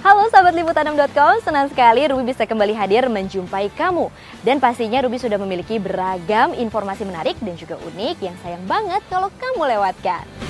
Halo sahabat liputanam.com, senang sekali Ruby bisa kembali hadir menjumpai kamu. Dan pastinya Ruby sudah memiliki beragam informasi menarik dan juga unik yang sayang banget kalau kamu lewatkan.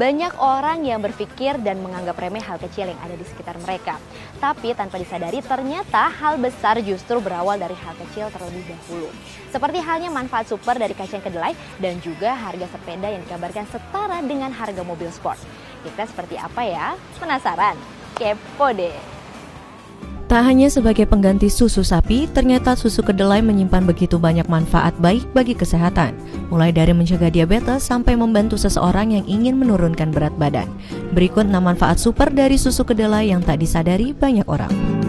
Banyak orang yang berpikir dan menganggap remeh hal kecil yang ada di sekitar mereka. Tapi tanpa disadari ternyata hal besar justru berawal dari hal kecil terlebih dahulu. Seperti halnya manfaat super dari kacang kedelai dan juga harga sepeda yang dikabarkan setara dengan harga mobil sport. Kita seperti apa ya? Penasaran? Kepo deh! Tak hanya sebagai pengganti susu sapi, ternyata susu kedelai menyimpan begitu banyak manfaat baik bagi kesehatan, mulai dari mencegah diabetes sampai membantu seseorang yang ingin menurunkan berat badan. Berikut 6 manfaat super dari susu kedelai yang tak disadari banyak orang.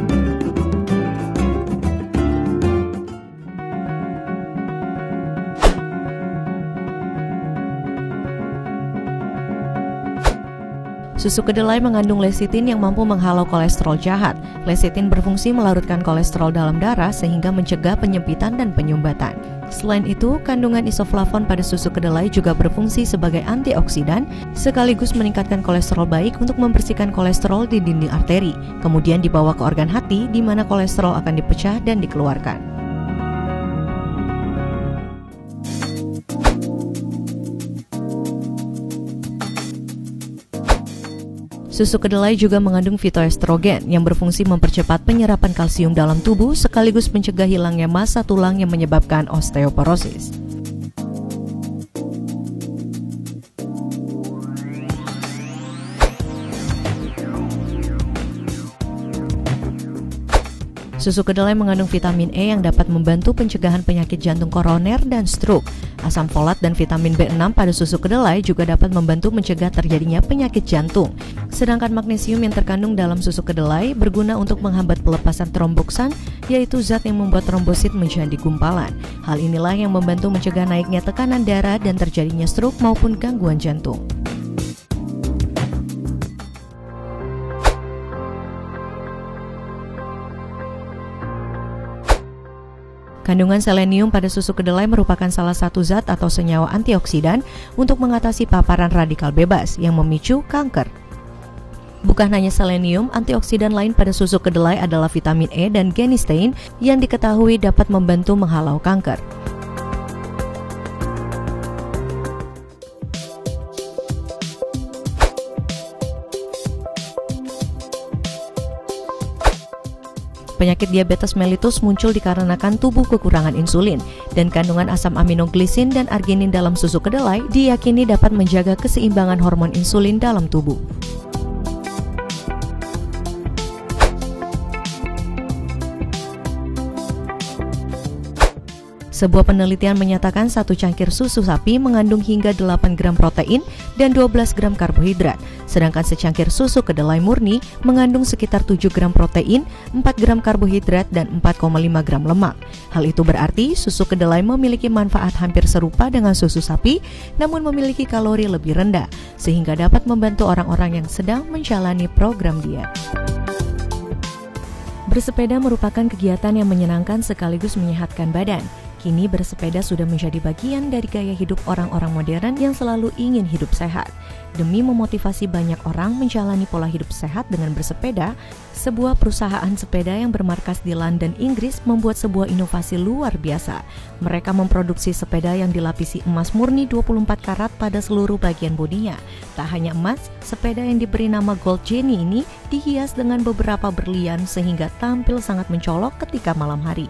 Susu kedelai mengandung lecitin yang mampu menghalau kolesterol jahat. Lecitin berfungsi melarutkan kolesterol dalam darah sehingga mencegah penyempitan dan penyumbatan. Selain itu, kandungan isoflavon pada susu kedelai juga berfungsi sebagai antioksidan sekaligus meningkatkan kolesterol baik untuk membersihkan kolesterol di dinding arteri, kemudian dibawa ke organ hati di mana kolesterol akan dipecah dan dikeluarkan. Susu kedelai juga mengandung fitoestrogen yang berfungsi mempercepat penyerapan kalsium dalam tubuh sekaligus mencegah hilangnya massa tulang yang menyebabkan osteoporosis. Susu kedelai mengandung vitamin E yang dapat membantu pencegahan penyakit jantung koroner dan stroke. Asam folat dan vitamin B6 pada susu kedelai juga dapat membantu mencegah terjadinya penyakit jantung. Sedangkan magnesium yang terkandung dalam susu kedelai berguna untuk menghambat pelepasan tromboksan, yaitu zat yang membuat trombosit menjadi gumpalan. Hal inilah yang membantu mencegah naiknya tekanan darah dan terjadinya stroke maupun gangguan jantung. Kandungan selenium pada susu kedelai merupakan salah satu zat atau senyawa antioksidan untuk mengatasi paparan radikal bebas yang memicu kanker. Bukan hanya selenium, antioksidan lain pada susu kedelai adalah vitamin E dan genistein yang diketahui dapat membantu menghalau kanker. Penyakit diabetes mellitus muncul dikarenakan tubuh kekurangan insulin dan kandungan asam aminoglisin dan arginin dalam susu kedelai diyakini dapat menjaga keseimbangan hormon insulin dalam tubuh. Sebuah penelitian menyatakan satu cangkir susu sapi mengandung hingga 8 gram protein dan 12 gram karbohidrat, sedangkan secangkir susu kedelai murni mengandung sekitar 7 gram protein, 4 gram karbohidrat, dan 4,5 gram lemak. Hal itu berarti susu kedelai memiliki manfaat hampir serupa dengan susu sapi, namun memiliki kalori lebih rendah, sehingga dapat membantu orang-orang yang sedang menjalani program diet. Bersepeda merupakan kegiatan yang menyenangkan sekaligus menyehatkan badan. Kini bersepeda sudah menjadi bagian dari gaya hidup orang-orang modern yang selalu ingin hidup sehat. Demi memotivasi banyak orang menjalani pola hidup sehat dengan bersepeda, sebuah perusahaan sepeda yang bermarkas di London, Inggris membuat sebuah inovasi luar biasa. Mereka memproduksi sepeda yang dilapisi emas murni 24 karat pada seluruh bagian bodinya. Tak hanya emas, sepeda yang diberi nama Gold Jenny ini dihias dengan beberapa berlian sehingga tampil sangat mencolok ketika malam hari.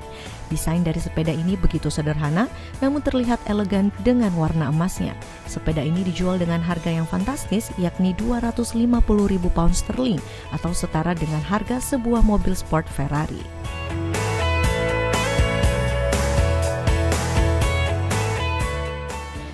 Desain dari sepeda ini begitu sederhana, namun terlihat elegan dengan warna emasnya. Sepeda ini dijual dengan harga yang fantastis, yakni 250 ribu pound sterling atau setara dengan harga sebuah mobil sport Ferrari.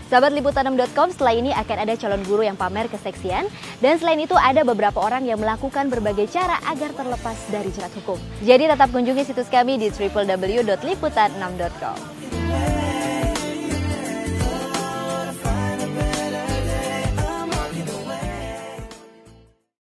Sahabat liputanam.com setelah ini akan ada calon guru yang pamer keseksian dan selain itu ada beberapa orang yang melakukan berbagai cara agar terlepas dari jerat hukum. Jadi tetap kunjungi situs kami di www.liputan6.com.